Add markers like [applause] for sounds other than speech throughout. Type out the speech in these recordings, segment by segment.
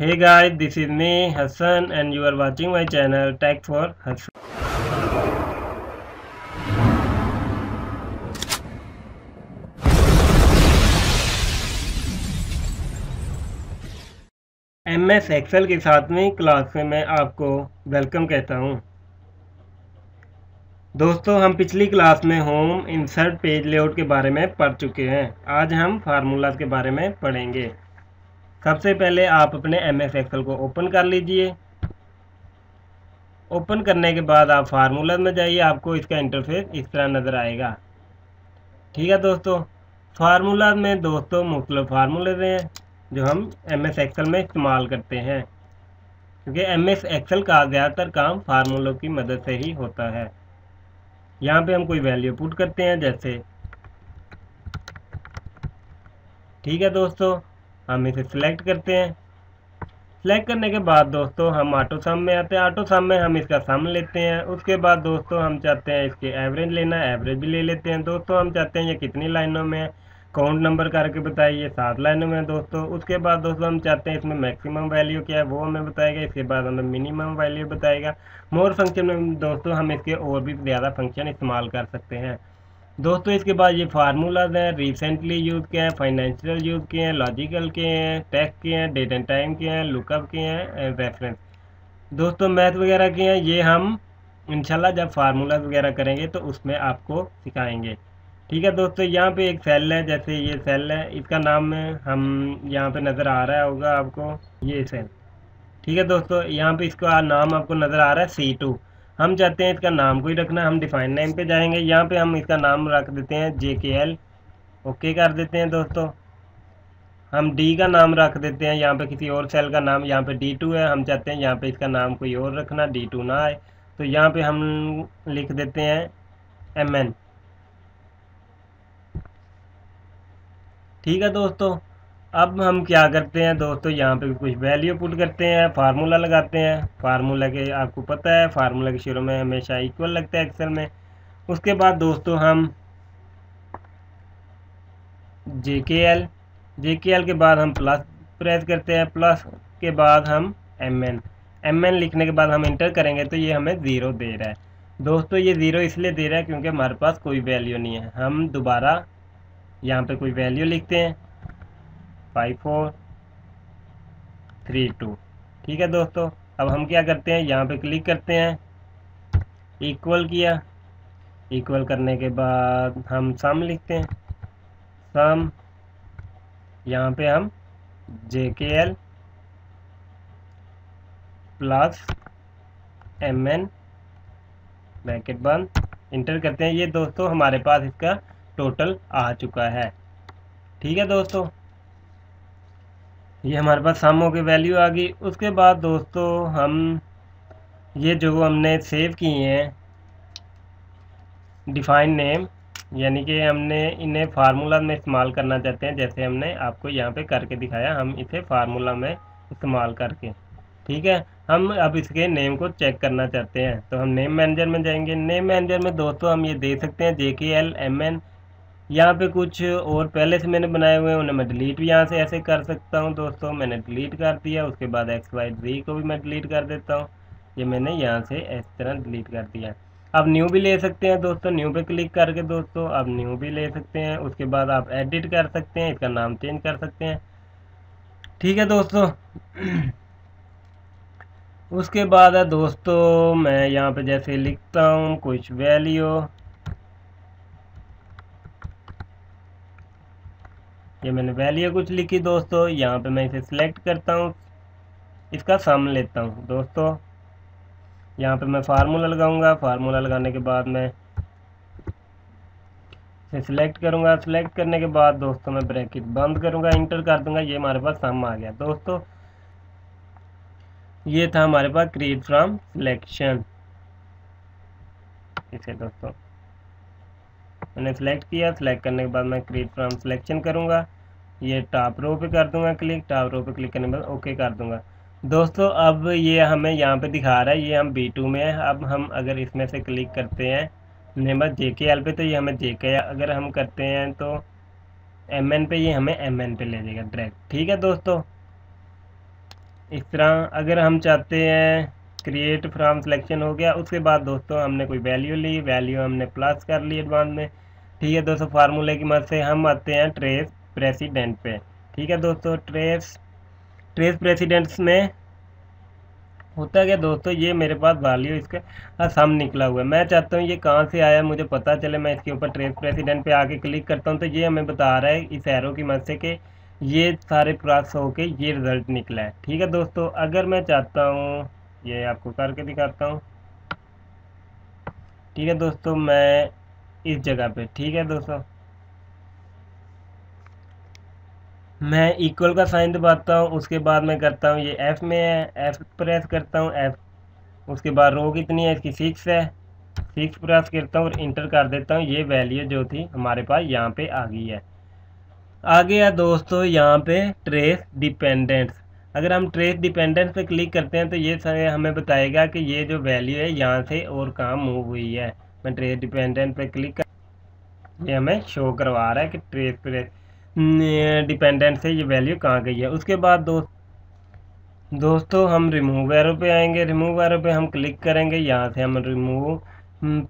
Hey guys, this is me Hassan and you are watching my channel Tech for Hassan. M S Excel की सातवीं class में मैं आपको welcome कहता हूँ। दोस्तों हम पिछली क्लास में होम इंसर्ट पेज लेआउट के बारे में पढ़ चुके हैं। आज हम फार्मूलाज के बारे में पढ़ेंगे। सबसे पहले आप अपने एम एस एक्सेल को ओपन कर लीजिए। ओपन करने के बाद आप फार्मूला में जाइए, आपको इसका इंटरफेस इस तरह नज़र आएगा। ठीक है दोस्तों? फार्मूला में दोस्तों मुख्तलिफ़ फार्मूले हैं, जो हम एम एस एक्सेल में इस्तेमाल करते हैं। क्योंकि एम एस एक्सेल का ज़्यादातर काम फार्मूलों की मदद से ही होता है। यहाँ पे हम कोई वैल्यू पुट करते हैं, जैसे ठीक है दोस्तों? हम इसे सिलेक्ट करते हैं। सिलेक्ट करने के बाद दोस्तों, हम ऑटो सम में आते हैं। ऑटो सम में हम इसका सम लेते हैं। उसके बाद दोस्तों, हम चाहते हैं इसके एवरेज लेना एवरेज भी ले लेते हैं। दोस्तों, हम चाहते हैं ये कितनी लाइनों में है? काउंट नंबर करके बताइए, सात लाइनों में दोस्तों। उसके बाद दोस्तों, हम चाहते हैं इसमें मैक्सिमम वैल्यू क्या है, वो हमें बताएगा। इसके बाद हमें मिनिमम वैल्यू बताएगा। मोर फ़ंक्शन में दोस्तों, हम इसके और भी ज़्यादा फ़ंक्शन इस्तेमाल कर सकते हैं। दोस्तों, इसके बाद ये फार्मूलाज हैं। रिसेंटली यूज़ किए हैं फाइनेंशियल यूज़ किए हैं लॉजिकल के हैं टेक्स्ट के हैं डेट एंड टाइम के हैं लुकअप के हैं एंड रेफरेंस दोस्तों मैथ वगैरह के हैं, ये हम इंशाल्लाह जब फार्मूलाज वगैरह करेंगे तो उसमें आपको सिखाएँगे। ठीक है दोस्तों, यहाँ पे एक सेल है, जैसे ये सेल है, इसका नाम हम यहाँ पे नज़र आ रहा होगा आपको, ये सेल ठीक है दोस्तों, यहाँ पे इसका नाम आपको नज़र आ रहा है सी टू हम चाहते हैं इसका नाम कोई रखना, हम डिफाइन नेम पे जाएँगे, यहाँ पे हम इसका नाम रख देते हैं जे के एल ओके कर देते हैं दोस्तों। हम डी का नाम रख देते हैं, यहाँ पे किसी और सेल का नाम, यहाँ पे डी टू है, हम चाहते हैं यहाँ पे इसका नाम कोई और रखना डी टू ना आए। तो यहाँ पे हम लिख देते हैं एम एन ठीक है दोस्तों? अब हम क्या करते हैं दोस्तों, यहाँ पे कुछ वैल्यू पुट करते हैं फार्मूला लगाते हैं। फार्मूला के आपको पता है फार्मूला के शुरू में हमेशा इक्वल लगता है एक्सेल में। उसके बाद दोस्तों हम J K L J K L के बाद हम प्लस प्रेस करते हैं। प्लस के बाद हम एम एन एम एन लिखने के बाद हम इंटर करेंगे तो ये हमें ज़ीरो दे रहा है। दोस्तों, ये ज़ीरो इसलिए दे रहा है क्योंकि हमारे पास कोई वैल्यू नहीं है। हम दोबारा यहाँ पे कोई वैल्यू लिखते हैं। फाइव फोर थ्री टू ठीक है दोस्तों? अब हम क्या करते हैं? यहाँ पे क्लिक करते हैं। इक्वल किया। इक्वल करने के बाद हम सम लिखते हैं। सम यहाँ पे हम J K L plus M N bracket बंद इंटर करते हैं। ये दोस्तों हमारे पास इसका टोटल आ चुका है। ठीक है दोस्तों? ये हमारे पास सामों की वैल्यू आ गई। उसके बाद दोस्तों, हम ये जो हमने सेव किए हैं डिफाइन नेम यानी कि हमने इन्हें फार्मूला में इस्तेमाल करना चाहते हैं, जैसे हमने आपको यहाँ पे करके दिखाया, हम इसे फार्मूला में इस्तेमाल करके। ठीक है? हम अब इसके नेम को चेक करना चाहते हैं। तो हम नेम मैनेजर में जाएँगे। नेम मैनेजर में दोस्तों, हम ये दे सकते हैं जे के एल एम एन यहाँ पे कुछ और पहले से मैंने बनाए हुए हैं, उन्हें मैं डिलीट भी यहाँ से ऐसे कर सकता हूँ दोस्तों। मैंने डिलीट कर दिया, उसके बाद एक्स वाई जी को भी मैं डिलीट कर देता हूँ। ये मैंने यहाँ से इस तरह डिलीट कर दिया। अब न्यू भी ले सकते हैं दोस्तों न्यू पे क्लिक करके दोस्तों आप न्यू भी ले सकते हैं। उसके बाद आप एडिट कर सकते हैं, इसका नाम चेंज कर सकते हैं। ठीक है दोस्तों। [clears throat] उसके बाद है दोस्तों, मैं यहाँ पे जैसे लिखता हूँ, कुछ वैल्यू ये मैंने वैल्यू कुछ लिखी दोस्तों, यहाँ पे मैं इसे सिलेक्ट करता हूँ। इसका सम लेता हूँ। दोस्तों, यहाँ पे मैं फार्मूला लगाऊँगा। फार्मूला लगाने के बाद मैं इसे सिलेक्ट करूँगा। सिलेक्ट करने के बाद दोस्तों मैं ब्रैकेट बंद करूँगा इंटर कर दूँगा। ये हमारे पास सम आ गया। दोस्तों, ये था हमारे पास क्रिएट फ्रॉम सिलेक्शन इसे दोस्तों मैंने सेलेक्ट किया सेलेक्ट करने के बाद मैं क्रिएट फ्रॉम सिलेक्शन करूँगा। ये टॉप रो पे कर दूँगा क्लिक टॉप रो पे क्लिक करने के बाद ओके कर दूँगा। दोस्तों, अब ये हमें यहाँ पे दिखा रहा है, ये हम बी टू में है। अब हम अगर इसमें से क्लिक करते हैं नेबर जे के एल पे तो ये हमें जे के अगर हम करते हैं तो एम एन पे ये हमें एम एन पे ले जाएगा डायरेक्ट ठीक है दोस्तों? इस तरह अगर हम चाहते हैं क्रिएट फ्राम सिलेक्शन हो गया, उसके बाद दोस्तों हमने कोई वैल्यू ली। वैल्यू हमने प्लस कर ली एडवांस में। ठीक है दोस्तों फार्मूले की मदद से हम आते हैं ट्रेस प्रेसिडेंट पे। ठीक है दोस्तों ट्रेस ट्रेस प्रेसिडेंट्स में होता क्या दोस्तों? ये मेरे पास वैल्यू इसका सम निकला हुआ है। मैं चाहता हूँ ये कहाँ से आया मुझे पता चले, मैं इसके ऊपर ट्रेस प्रेसिडेंट पे आके क्लिक करता हूँ तो ये हमें बता रहा है इस एरो की मदद से कि ये सारे प्रोसेस होके ये रिज़ल्ट निकला है। ठीक है दोस्तों, अगर मैं चाहता हूँ, ये आपको करके दिखाता हूँ। ठीक है दोस्तों, मैं इस जगह पे, ठीक है दोस्तों? मैं इक्वल का साइन दबाता हूँ, उसके बाद मैं करता हूँ ये एफ़ में है एफ़ प्रेस करता हूँ एफ़ उसके बाद रो कितनी है, इसकी सिक्स है। सिक्स प्रेस करता हूँ और इंटर कर देता हूँ, ये वैल्यू जो थी हमारे पास यहाँ पे आ गई है। आ गया दोस्तों यहाँ पे ट्रेस डिपेंडेंट्स अगर हम ट्रेस डिपेंडेंस पे क्लिक करते हैं तो ये हमें बताएगा कि ये जो वैल्यू है, यहाँ से और कहाँ मूव हुई है। मैं ट्रेस डिपेंडेंट पे क्लिक कर ये हमें शो करवा रहा है कि ट्रेस पे डिपेंडेंट से ये वैल्यू कहाँ गई है। उसके बाद दोस्त दोस्तों, हम रिमूव एरो पे आएँगे। रिमूव एरो पे हम क्लिक करेंगे। यहाँ से हम रिमूव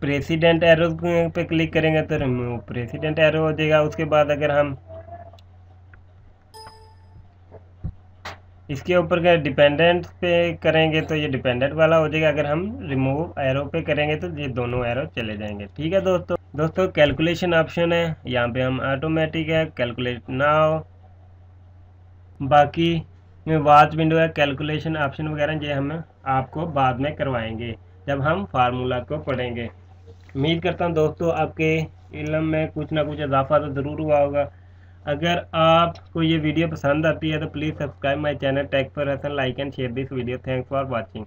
प्रेसिडेंट एरो पे क्लिक करेंगे तो रिमूव प्रेसिडेंट एरो हो जाएगा। उसके बाद अगर हम इसके ऊपर का डिपेंडेंट पे करेंगे तो ये डिपेंडेंट वाला हो जाएगा। अगर हम रिमूव एरो पे करेंगे तो ये दोनों एरो चले जाएँगे। ठीक है दोस्तों? दोस्तों कैलकुलेशन ऑप्शन है। यहाँ पे हम ऑटोमेटिक है। कैलकुलेट नाउ बाकी वाच विंडो है। कैलकुलेशन ऑप्शन वगैरह ये हम आपको बाद में करवाएँगे, जब हम फार्मूला को पढ़ेंगे। उम्मीद करता हूँ दोस्तों, आपके इलम में कुछ ना कुछ इजाफा तो ज़रूर हुआ होगा। अगर आपको ये वीडियो पसंद आती है तो please subscribe my channel tech for Hassan like and share this video thanks for watching